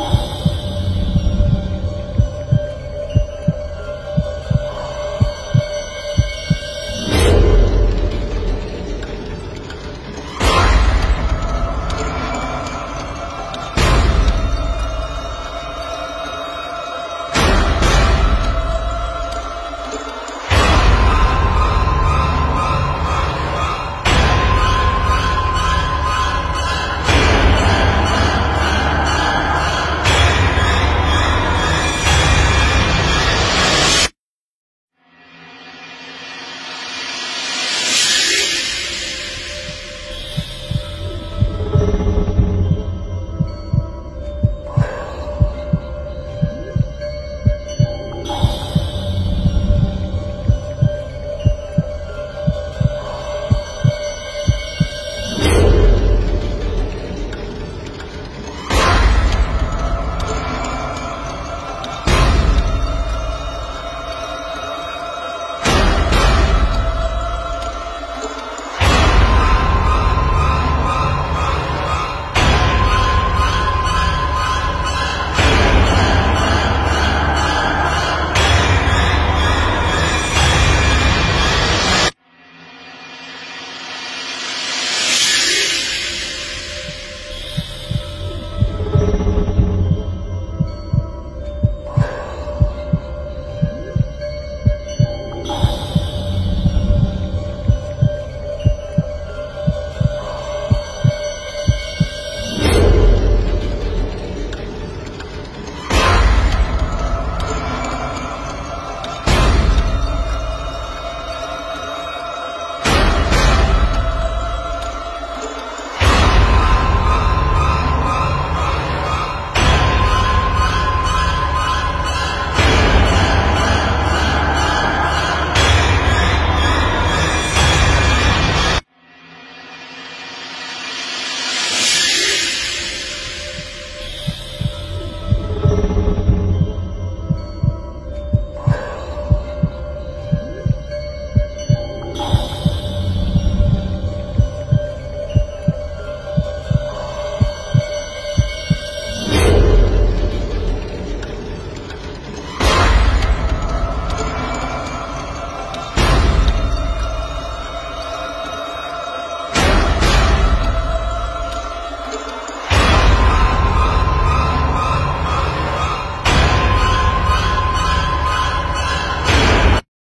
Oh.